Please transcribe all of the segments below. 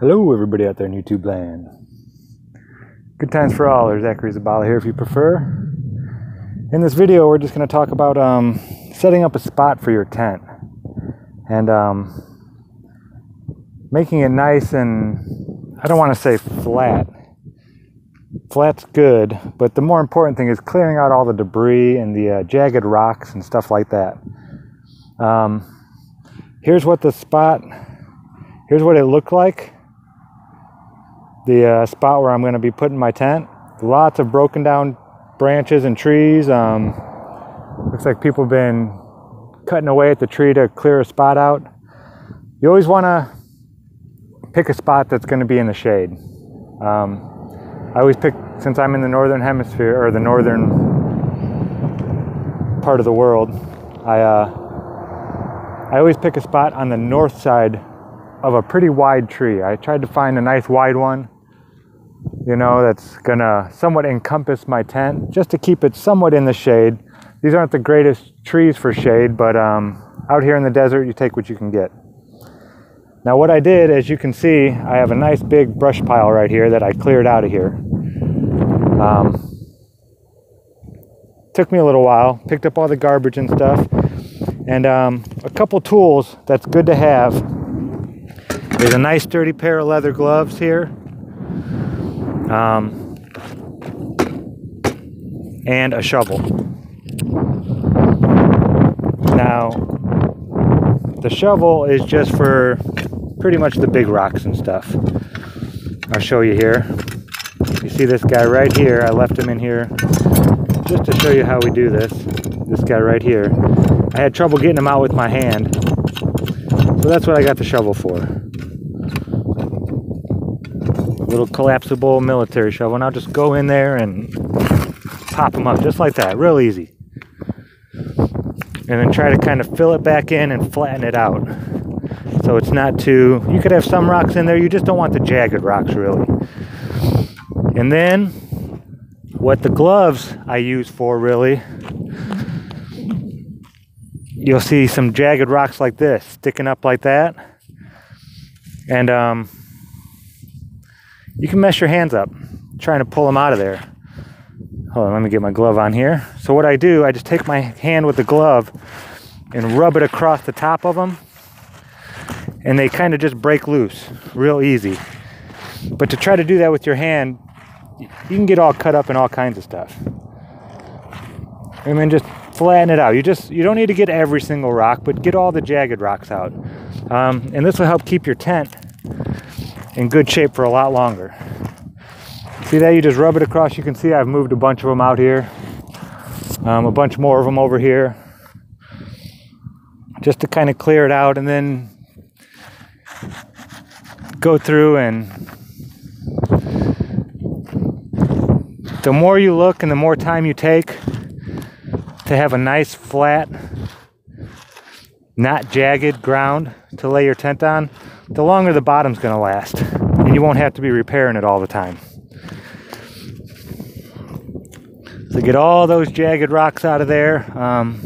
Hello, everybody out there in YouTube land. Good times for all. There's Zachary Zabala here if you prefer. In this video, we're just going to talk about um, setting up a spot for your tent and um, making it nice and I don't want to say flat. Flat's good, but the more important thing is clearing out all the debris and the uh, jagged rocks and stuff like that. Um, here's what the spot, here's what it looked like the uh, spot where I'm going to be putting my tent. Lots of broken down branches and trees. Um, looks like people have been cutting away at the tree to clear a spot out. You always want to pick a spot that's going to be in the shade. Um, I always pick, since I'm in the northern hemisphere or the northern part of the world, I uh, I always pick a spot on the north side of a pretty wide tree. I tried to find a nice wide one, you know, that's gonna somewhat encompass my tent just to keep it somewhat in the shade. These aren't the greatest trees for shade, but um, out here in the desert, you take what you can get. Now, what I did, as you can see, I have a nice big brush pile right here that I cleared out of here. Um, took me a little while, picked up all the garbage and stuff, and um, a couple tools that's good to have there's a nice sturdy pair of leather gloves here. Um, and a shovel. Now, the shovel is just for pretty much the big rocks and stuff. I'll show you here. You see this guy right here, I left him in here just to show you how we do this. This guy right here. I had trouble getting him out with my hand, so that's what I got the shovel for little collapsible military shovel. And I'll just go in there and pop them up just like that, real easy. And then try to kind of fill it back in and flatten it out. So it's not too, you could have some rocks in there, you just don't want the jagged rocks really. And then what the gloves I use for really, you'll see some jagged rocks like this sticking up like that. And um, you can mess your hands up trying to pull them out of there. Hold on, let me get my glove on here. So what I do, I just take my hand with the glove and rub it across the top of them and they kind of just break loose real easy. But to try to do that with your hand, you can get all cut up in all kinds of stuff. And then just flatten it out. You just you don't need to get every single rock, but get all the jagged rocks out. Um, and this will help keep your tent in good shape for a lot longer. See that? You just rub it across. You can see I've moved a bunch of them out here. Um, a bunch more of them over here. Just to kind of clear it out and then go through and the more you look and the more time you take to have a nice flat not jagged ground to lay your tent on the longer the bottom's going to last and you won't have to be repairing it all the time. So get all those jagged rocks out of there um,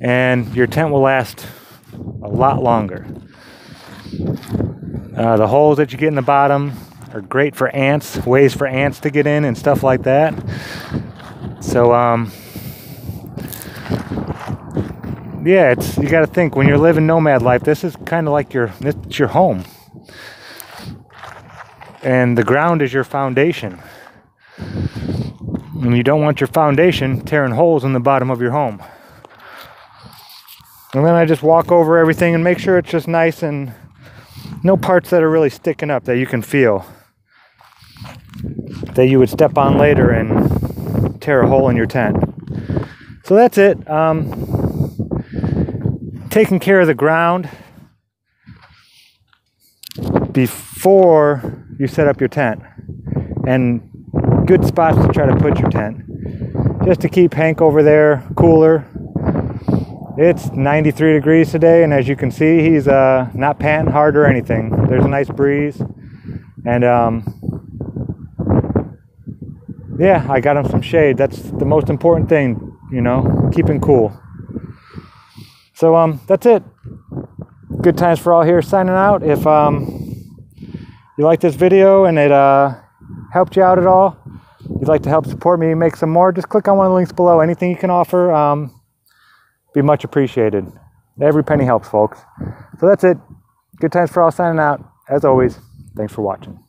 and your tent will last a lot longer. Uh, the holes that you get in the bottom are great for ants, ways for ants to get in and stuff like that. So, um, yeah, it's you got to think when you're living nomad life. This is kind of like your it's your home, and the ground is your foundation. And you don't want your foundation tearing holes in the bottom of your home. And then I just walk over everything and make sure it's just nice and no parts that are really sticking up that you can feel that you would step on later and tear a hole in your tent. So that's it. Um, taking care of the ground before you set up your tent and good spots to try to put your tent just to keep Hank over there cooler. It's 93 degrees today, and as you can see, he's uh, not panting hard or anything. There's a nice breeze, and um, yeah, I got him some shade. That's the most important thing, you know, keeping cool. So um, that's it. Good times for all here. Signing out. If um, you like this video and it uh, helped you out at all, you'd like to help support me make some more, just click on one of the links below. Anything you can offer, um, be much appreciated. Every penny helps, folks. So that's it. Good times for all signing out. As always, thanks for watching.